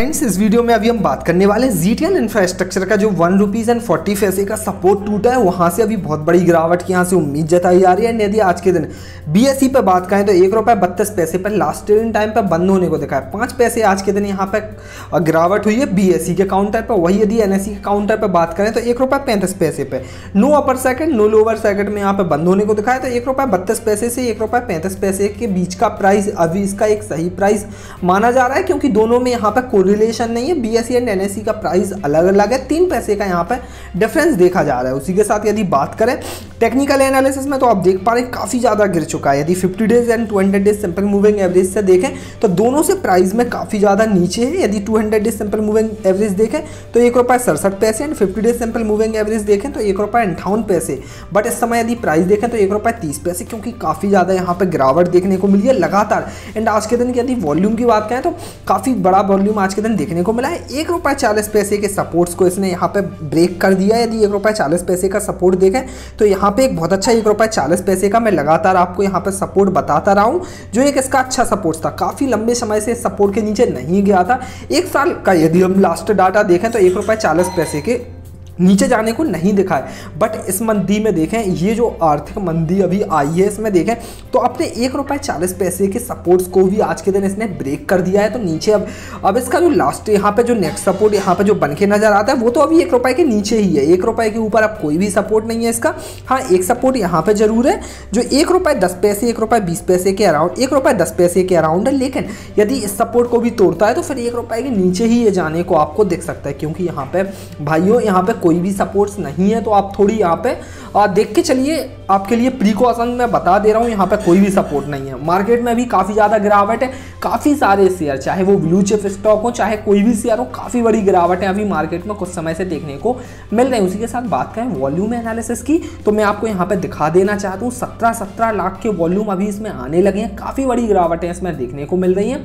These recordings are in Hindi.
फ्रेंड्स इस वीडियो में अभी हम बात करने वाले हैं जीटीएन इंफ्रास्ट्रक्चर का, जो वन रुपीज़ एंड फोर्टी पैसे का सपोर्ट टूटा है, वहाँ से अभी बहुत बड़ी गिरावट की यहाँ से उम्मीद जताई जा रही है। यदि आज के दिन बीएसई पे बात करें तो एक रुपये बत्तीस पैसे पर लास्ट ट्रेडिंग टाइम पर बंद होने को देखा है। पाँच पैसे आज के दिन यहाँ पे गिरावट हुई है बीएससी के काउंटर पर वही यदि एन के काउंटर पर बात करें तो एक रुपये पैंतीस पैसे पे। No upper second no lower second में यहाँ पर बंद होने को दिखाया तो एक रुपये बत्तीस पैसे से एक रुपये पैंतीस पैसे के बीच का प्राइस अभी इसका एक सही प्राइस माना जा रहा है, क्योंकि दोनों में यहाँ पर नहीं है बीएससी एंड एनएससी का प्राइस अलग अलग है, तीन पैसे का यहाँ पर डिफरेंस देखा जा रहा है। उसी के साथ यदि बात करें टेक्निकल एनालिसिस में तो आप देख पा रहे हैं काफ़ी ज़्यादा गिर चुका है। यदि 50 days and 200 days simple moving average से देखें तो दोनों से प्राइस में काफ़ी ज़्यादा नीचे है। यदि 200 डेज़ सिंपल मूविंग एवरेज देखें तो एक रुपये सड़सठ पैसे and 50 days simple moving average देखें तो एक रुपये अंठावन पैसे। बट इस समय यदि प्राइस देखें तो एक रुपये तीस पैसे, क्योंकि काफ़ी ज़्यादा यहाँ पर गिरावट देखने को मिली है लगातार। एंड आज के दिन यदि वॉल्यूम की बात करें तो काफ़ी बड़ा वॉल्यूम आज के दिन देखने को मिला है। एक रुपये चालीस पैसे के सपोर्ट्स को इसने यहाँ पे ब्रेक कर दिया यदि एक रुपये चालीस पैसे का सपोर्ट देखें तो यहाँ पे एक बहुत अच्छा एक रुपये चालीस पैसे का मैं लगातार आपको यहाँ पे सपोर्ट बताता रहा हूँ, जो एक इसका अच्छा सपोर्ट था। काफ़ी लंबे समय से सपोर्ट के नीचे नहीं गया था। एक साल का यदि हम लास्ट डाटा देखें तो एक रुपये चालीस पैसे के नीचे जाने को नहीं दिखा है। बट इस मंदी में देखें, ये जो आर्थिक मंदी अभी आई है, इसमें देखें तो अपने एक रुपये चालीस पैसे के सपोर्ट्स को भी आज के दिन इसने ब्रेक कर दिया है तो नीचे अब अब इसका जो लास्ट यहाँ पे जो नेक्स्ट सपोर्ट यहाँ पे जो बन के नज़र आता है, वो तो अभी एक रुपये के नीचे ही है। एक रुपये के ऊपर अब कोई भी सपोर्ट नहीं है इसका। हाँ एक सपोर्ट यहाँ पे ज़रूर है, जो एक रुपये दस पैसे, एक रुपये बीस पैसे के अराउंड एक रुपये दस पैसे के अराउंड है। लेकिन यदि इस सपोर्ट को भी तोड़ता है तो फिर एक रुपये के नीचे ही ये जाने को आपको दिख सकता है, क्योंकि यहाँ पे भाइयों, यहाँ पे कोई भी सपोर्ट्स नहीं है तो आप थोड़ी यहाँ पे आ, देख के चलिए। आपके लिए प्रिकॉशन मैं बता दे रहा हूँ यहाँ पे कोई भी सपोर्ट नहीं है। मार्केट में भी काफ़ी ज़्यादा गिरावट है काफ़ी सारे शेयर चाहे वो ब्लू चिप स्टॉक हो चाहे कोई भी शेयर हो काफ़ी बड़ी गिरावट है अभी मार्केट में कुछ समय से देखने को मिल रही है। उसी के साथ बात करें वॉल्यूम एनालिसिस की तो मैं आपको यहाँ पर दिखा देना चाहता हूँ सत्रह सत्रह लाख के वॉल्यूम अभी इसमें आने लगे हैं। काफ़ी बड़ी गिरावटें इसमें देखने को मिल रही हैं।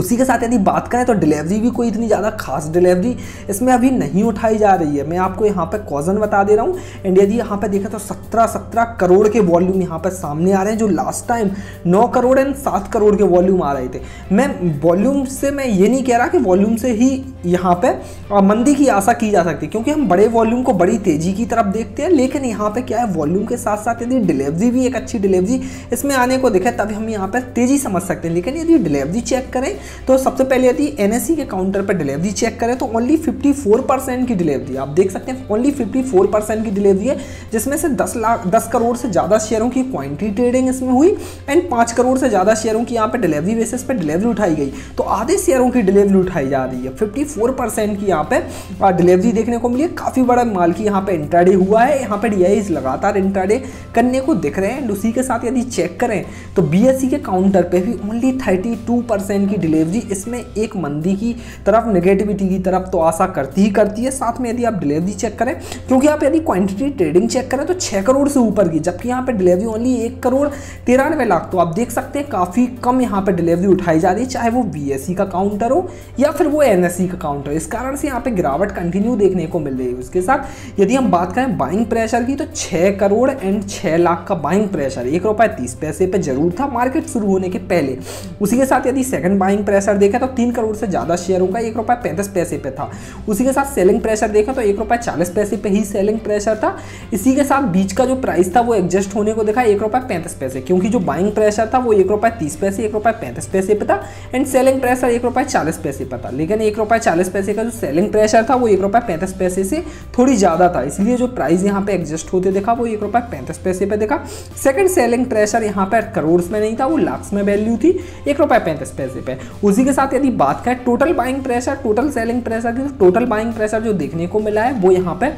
उसी के साथ यदि बात करें तो डिलीवरी भी कोई इतनी ज़्यादा खास डिलीवरी इसमें अभी नहीं उठाई जा रही है। मैं आपको यहाँ पर कॉजन बता दे रहा हूँ। एंड यदि यहाँ पर देखें तो सत्रह सत्रह करोड़ के वॉल्यूम यहाँ पर सामने आ रहे हैं, जो लास्ट टाइम नौ करोड़ एंड सात करोड़ के वॉल्यूम आ रहे थे। मैं वॉल्यूम से मैं ये नहीं कह रहा कि वॉल्यूम से ही यहाँ पर मंदी की आशा की जा सकती है, क्योंकि हम बड़े वॉल्यूम को बड़ी तेज़ी की तरफ़ देखते हैं, लेकिन यहाँ पर क्या है, वॉल्यूम के साथ साथ यदि डिलीवरी भी एक अच्छी डिलीवरी इसमें आने को दिखे, तभी हम यहाँ पर तेज़ी समझ सकते हैं। लेकिन यदि डिलीवरी चेक करें तो सबसे पहले यदि एन के काउंटर पर डिलीवरी चेक करें तो ओनली 54 परसेंट की डिलीवरी आप देख सकते हैं ओनली 54 परसेंट की डिलीवरी है, जिसमें से 10 लाख 10 करोड़ से ज़्यादा शेयरों की क्वांटिटी ट्रेडिंग इसमें हुई एंड 5 करोड़ से ज़्यादा शेयरों की यहाँ पे डिलीवरी बेसिस पे डिलीवरी उठाई गई। तो आधे शेयरों की डिलीवरी उठाई जा रही है। फिफ्टी की यहाँ पर डिलीवरी देखने को मिली काफ़ी बड़ा माल की यहाँ पर इंट्राडे हुआ है। यहाँ पर डी लगातार इंट्राडे करने को दिख रहे हैं। एंड उसी के साथ यदि चेक करें तो बी के काउंटर पर भी ओनली थर्टी की डिलीवरी इसमें एक मंदी की तरफ़ नेगेटिविटी की तरफ़ तो आशा करती ही करती है। साथ में यदि आप डिलीवरी चेक करें, क्योंकि आप यदि क्वांटिटी ट्रेडिंग चेक करें तो छः करोड़ से ऊपर की, जबकि यहाँ पे डिलीवरी ओनली एक करोड़ तिरानवे लाख तो आप देख सकते हैं काफ़ी कम यहाँ पर डिलीवरी उठाई जा रही है, चाहे वो बी का काउंटर हो या फिर वो एन का काउंटर इस कारण से यहाँ पे गिरावट कंटिन्यू देखने को मिल रही है उसके साथ। यदि हम बात करें बाइंग प्रेशर की तो छः करोड़ एंड छः लाख का बाइंग प्रेशर एक रुपये तीस पैसे पर ज़रूर था। मार्केट शुरू होने के पहले। उसी के साथ यदि सेकंड बाइंग प्रेशर देखें तो तीन करोड़ से ज़्यादा शेयरों का एक रुपये पैंतीस पैसे पे था उसी के साथ सेलिंग प्रेशर देखा तो एक रुपये चालीस पैसे पे ही सेलिंग प्रेशर था इसी के साथ बीच का जो प्राइस था वो एडजस्ट होने को देखा एक रुपये पैंतीस पैसे क्योंकि जो बाइंग प्रेशर था वो एक रुपये तीस पैसे एक रुपये पैंतीस पैसे पे था एंड सेलिंग प्रेशर एक रुपये चालीस पैसे पे था लेकिन एक रुपये चालीस पैसे का जो सेलिंग प्रेशर था वो एक रुपये पैंतीस पैसे से थोड़ी ज़्यादा था इसलिए जो प्राइस यहाँ पे एडजस्ट होते देखा वो एक रुपये पैंतीस पैसे पे देखा सेकंड सेलिंग प्रेशर यहाँ पर करोड़ में नहीं था वो लाख्स में वैल्यू थी एक रुपये पैंतीस पैसे पे उसी के साथ यदि बात करें total buying pressure total selling pressure की टोटल बाइंग प्रेशर जो देखने को मिला है, वो यहाँ पे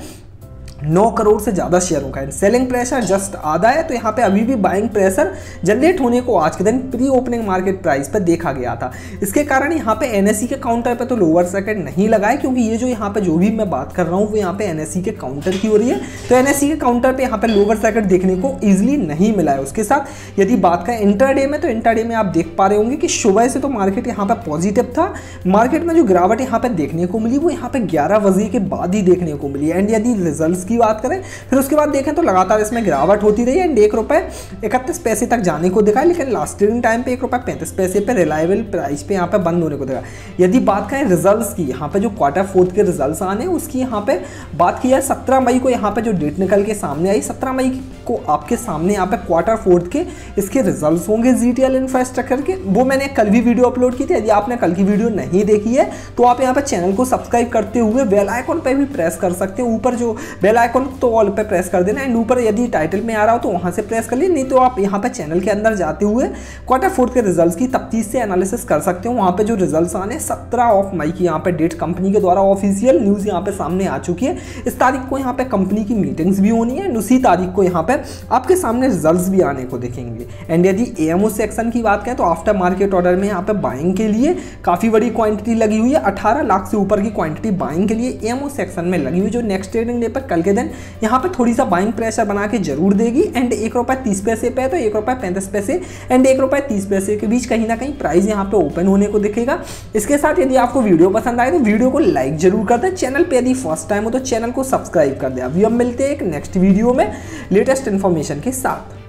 नौ करोड़ से ज़्यादा शेयरों का है। सेलिंग प्रेशर जस्ट आधा है तो यहाँ पे अभी भी बाइंग प्रेशर जनरेट होने को आज के दिन प्री ओपनिंग मार्केट प्राइस पर देखा गया था। इसके कारण यहाँ पे एन के काउंटर पे तो लोअर सर्किट नहीं लगाए, क्योंकि ये जो यहाँ पे जो भी मैं बात कर रहा हूँ, वो यहाँ पे एन के काउंटर की हो रही है। तो एन के काउंटर पर यहाँ पर लोअर सर्किट देखने को ईजिली नहीं मिला है। उसके साथ यदि बात करें इंटरडे में तो इंटरडे में आप देख पा रहे होंगे कि सुबह से तो मार्केट यहाँ पर पॉजिटिव था। मार्केट में जो गिरावट यहाँ पर देखने को मिली, वो यहाँ पर ग्यारह बजे के बाद ही देखने को मिली। एंड यदि रिज़ल्ट की बात करें, फिर उसके बाद देखें तो लगातार इसमें गिरावट होती रही एंड एक रुपये इकतीस पैसे तक जाने को दिखा लेकिन लास्ट ट्रेडिंग टाइम पे एक रुपये पैंतीस पैसे पे रिलायबल प्राइस पे यहाँ पे बंद होने को दिखा। यदि बात करें रिज़ल्ट की, यहाँ पे जो क्वार्टर फोर्थ के रिज़ल्ट आने, उसकी यहाँ पे बात की जाए, सत्रह मई को यहाँ पे जो डेट निकल के सामने आई, सत्रह मई को आपके सामने यहाँ पे क्वार्टर फोर्थ के इसके रिजल्ट्स होंगे जी इंफ्रास्ट्रक्चर के। वो मैंने कल भी वीडियो अपलोड की थी, यदि आपने कल की वीडियो नहीं देखी है तो आप यहाँ पे चैनल को सब्सक्राइब करते हुए बेल आइकन पे भी प्रेस कर सकते हैं। ऊपर जो बेल आइकन तो ऑल पे प्रेस कर देना एंड ऊपर यदि टाइटल में आ रहा हो तो वहाँ से प्रेस कर लिए नहीं तो आप यहाँ पे चैनल के अंदर जाते हुए क्वार्टर फोर्थ के रिज़ल्ट की तफ्तीश से एनालिसिस कर सकते हो। वहाँ पे जो रिज़ल्ट आने, सत्रह ऑफ़ मई की यहाँ पे डेट कंपनी के द्वारा ऑफिशियल न्यूज़ यहाँ पे सामने आ चुकी है। इस तारीख को यहाँ पे कंपनी की मीटिंग्स भी होनी है उसी तारीख को यहाँ पे आपके सामने रिज़ल्ट भी आने को देखेंगे। एंड यदि ए सेक्शन की बात करें तो आफ्टर मार्केट ऑर्डर में यहाँ पे बाइंग के लिए काफ़ी बड़ी क्वांटिटी लगी हुई है। अठारह लाख से ऊपर की क्वांटिटी बाइंग के लिए एमओ सेक्शन में लगी हुई जो नेक्स्ट ट्रेडिंग डे पर कल के देन यहाँ पे थोड़ी सा बाइंग प्रेशर बना के ज़रूर देगी। एंड एक रुपये तीस पैसे पे तो एक रुपये पैंतीस पैसे। एंड एक रुपये तीस पैसे के बीच कहीं ना कहीं प्राइस यहाँ पे ओपन होने को दिखेगा। इसके साथ यदि आपको वीडियो पसंद आए तो वीडियो को लाइक ज़रूर कर दें। चैनल पर यदि फ़र्स्ट टाइम हो तो चैनल को सब्सक्राइब कर दें। अभी हम मिलते हैं एक नेक्स्ट वीडियो में लेटेस्ट इन्फॉर्मेशन के साथ।